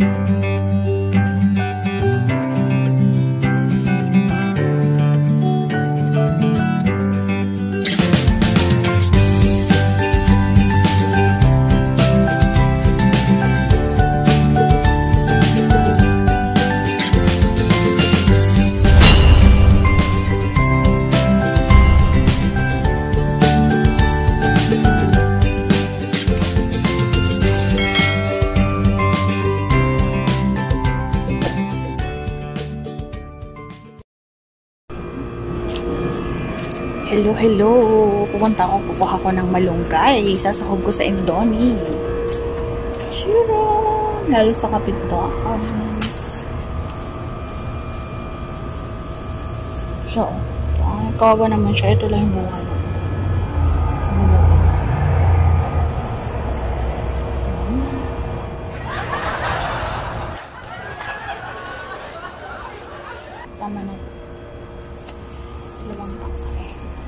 Hello, hello. Pupunta ako, kukuha ko ng malunggay. Sasahog ko sa Indomie. Chiro! Lalo sa kapitbahay. So, ay, kawawa naman siya. Ito lang yung buhay. Tama na. Dalawang tangkay. Lagyan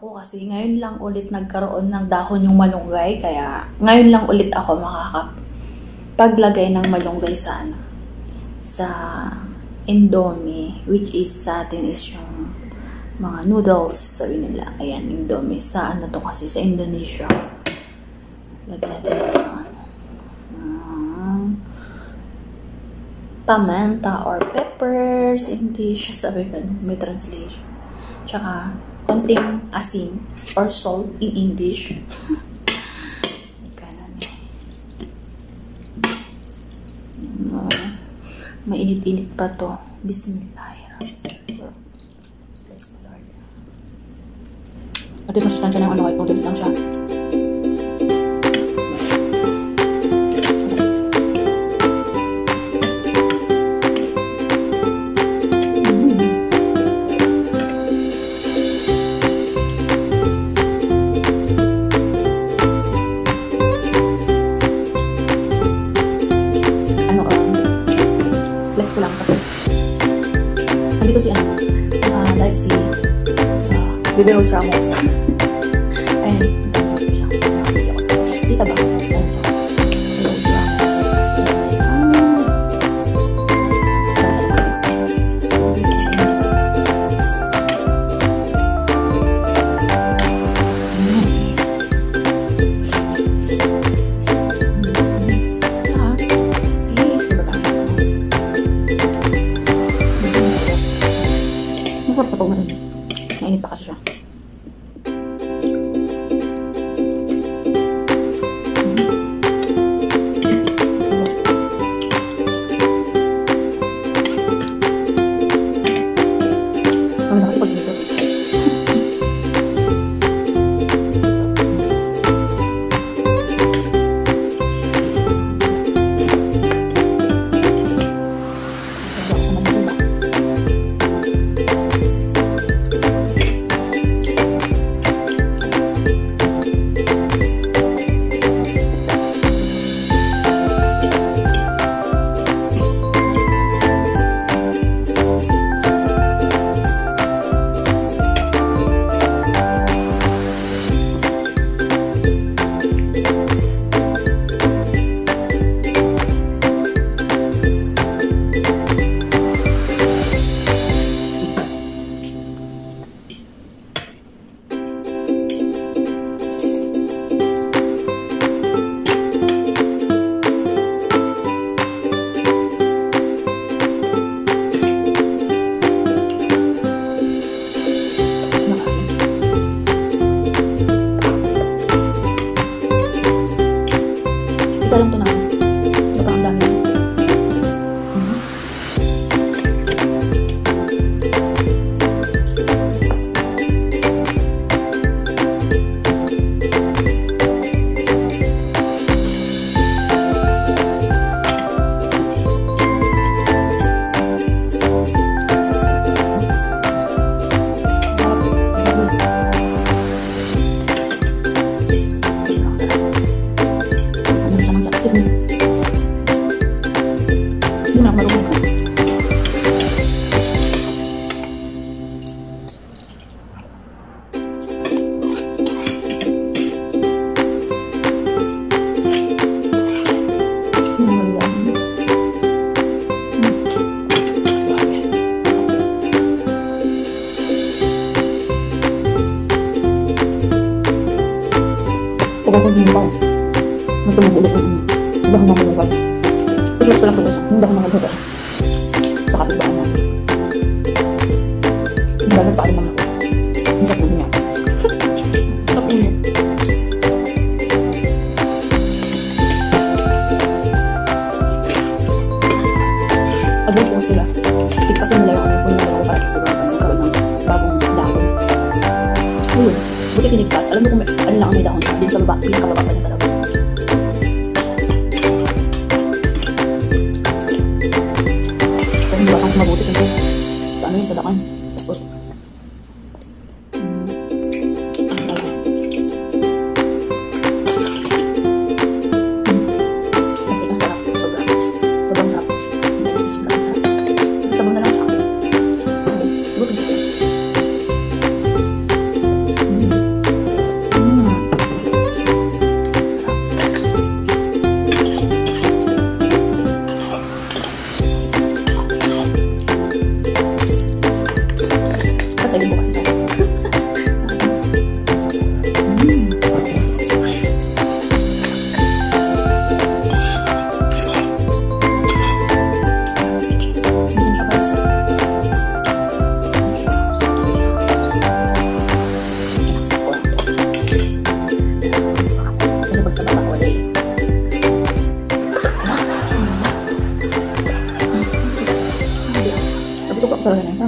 ako kasi ngayon lang ulit nagkaroon ng dahon yung malunggay. Kaya ngayon lang ulit ako makakapaglagay ng malunggay sa ano, sa Indomie, which is sa atin is yung mga noodles, sabi nila. Ayan, Indomie. Sa ano to kasi, sa Indonesia. Lagyan natin ano, pamenta or peppers, English, sabi ka, may translation. Tsaka, konting asin or salt in English. Mainit-init pa to. The Lord. At ito sustansya ng ano, white noodles lang siya. Baby Rose Ramos. Ayan. Dito ba? Masarap ngayon. Hindi. Isa lang Kasi gusto lang ko gusto. Hindi ako namulugan. Sa kapitbahan na. Hindi ba nagpaalam ako. Sa puno niya. sa puno. Advice ko sila. Tigpasin nila yung ano, puno na ako para kasi diba magkaroon ng bagong dahon. Ayun. Buti tinigpas. Alam mo kung ano lang ang may dahon. Din sa baba. Pinakababa pa niya talaga.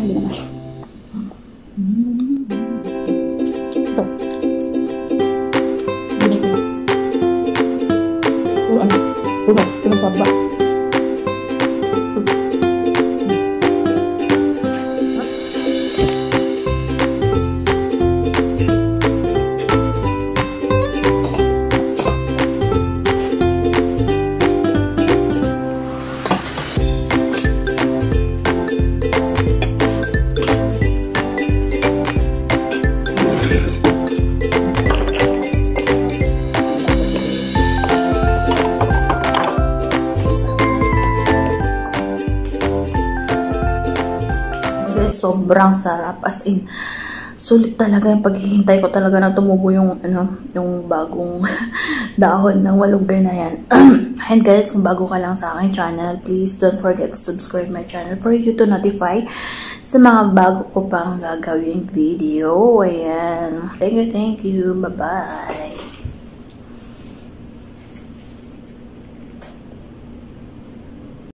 Ko sa ganun, parang hindi naman. Ito. Binay ko na. Puro sobrang sarap. As in, sulit talaga yung paghihintay ko talaga na tumubo yung, ano, yung bagong dahon ng malunggay na yan. And guys, kung bago ka lang sa aking channel, please don't forget to subscribe my channel for you to notify sa mga bago ko pang gagawing video. Ayan. Thank you, thank you. Bye-bye.